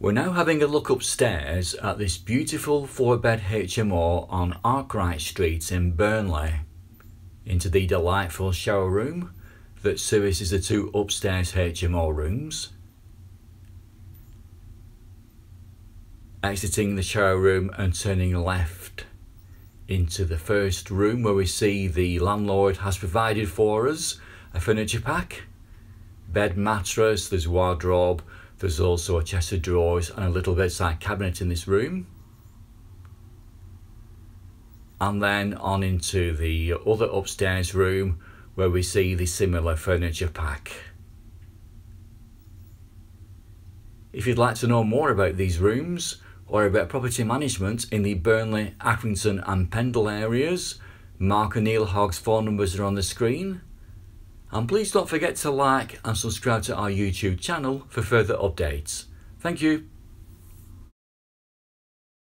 We're now having a look upstairs at this beautiful four bed HMO on Arkwright Street in Burnley into the delightful shower room that services the two upstairs HMO rooms. Exiting the shower room and turning left into the first room where we see the landlord has provided for us a furniture pack, bed mattress, there's wardrobe, there's also a chest of drawers and a little bedside cabinet in this room. And then on into the other upstairs room where we see the similar furniture pack. If you'd like to know more about these rooms or about property management in the Burnley, Accrington and Pendle areas, Mark Neil Hogg's phone numbers are on the screen. And please don't forget to like and subscribe to our YouTube channel for further updates. Thank you.